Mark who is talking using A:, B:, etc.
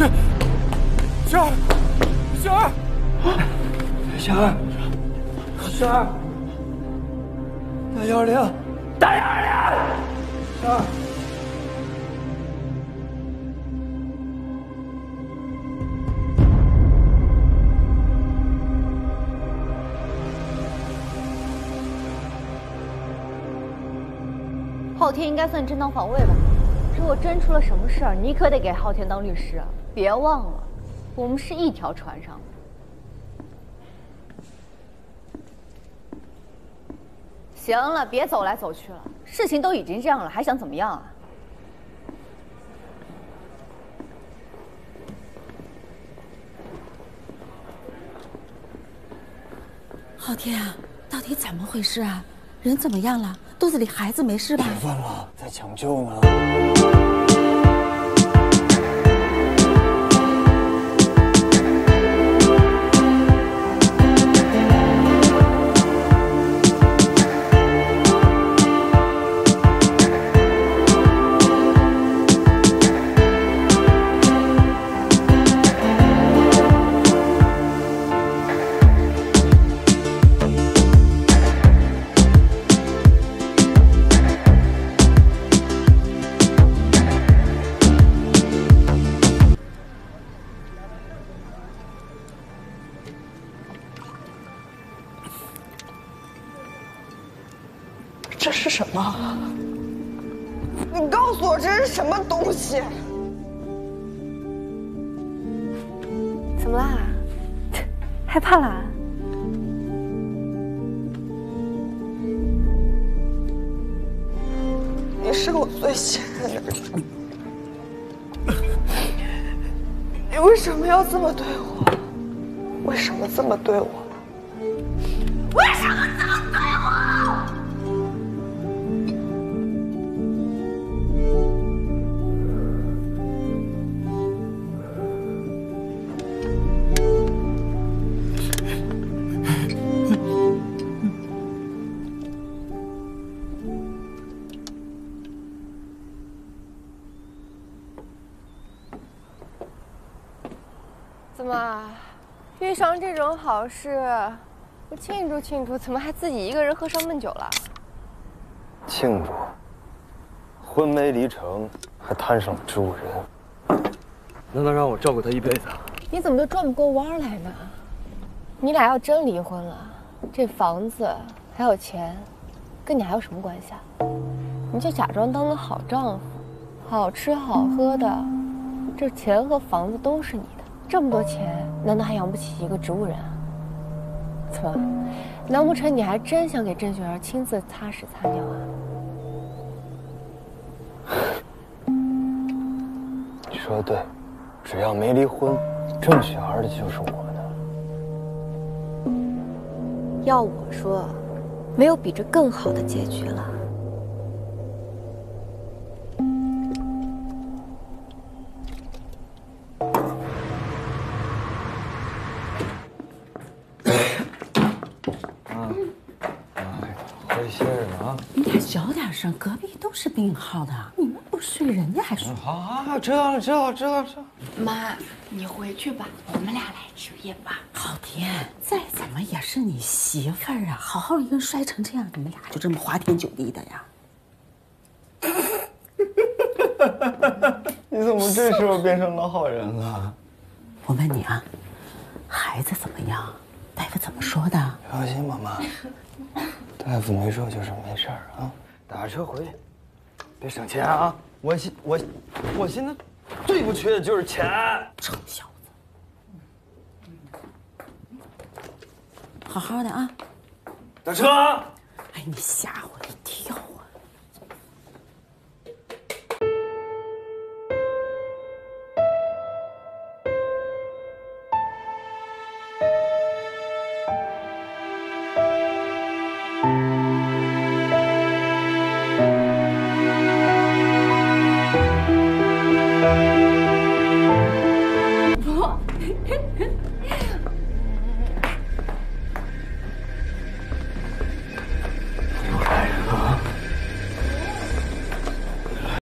A: 雪雪儿，雪儿，
B: 雪儿，雪儿，打幺二零，打幺二零，雪儿。
C: 昊天应该算正当防卫吧？如果真出了什么事儿，你可得给昊天当律师啊！别忘了，我们是一条船上的。行了，别走来走去了，事情都已经这样了，还想怎么样啊？
D: 昊天啊，到底怎么回事啊？人怎么样了？肚子里孩子没事吧？
B: 别问了，在抢救呢。
E: 是什么？你告诉我这是什么东西？
C: 怎么啦？害怕啦？
E: 你是我最信任的人，你为什么要这么对我？为什么这么对我？为什么
F: 怎么，遇上这种好事，不庆祝庆祝，怎么还自己一个人喝上闷酒了？
B: 庆祝，婚没离成，还摊上了植物人，难道让我照顾他一辈子？
F: 你怎么都转不过弯来呢？你俩要真离婚了，这房子还有钱，跟你还有什么关系啊？你就假装当个好丈夫，好吃好喝的，这钱和房子都是你的。这么多钱，难道还养不起一个植物人啊？怎么，难不成你还真想给郑雪儿亲自擦屎擦尿啊？
B: 你说的对，只要没离婚，郑雪儿的就是我的。
C: 要我说，没有比这更好的结局了。
B: 啊！
D: 你俩小点声，隔壁都是病号的，你们不睡，人家还睡。
B: 好好好，知道了知道了知道了知道了。
G: 妈，你回去吧，我们俩来值夜班。
D: 昊天，再怎么也是你媳妇儿啊，好好一个人摔成这样，你们俩就这么花天酒地的呀？
B: 你怎么这时候变成老好人了？
D: 我问你啊，孩子怎么样？大夫怎么说的？
B: 放心吧，妈，大夫没说就是没事儿啊。打车回去，别省钱啊！我现我我现在最不缺的就是钱。
D: 臭小子，好好的啊！
B: 打车！
D: 哎，你吓我一跳。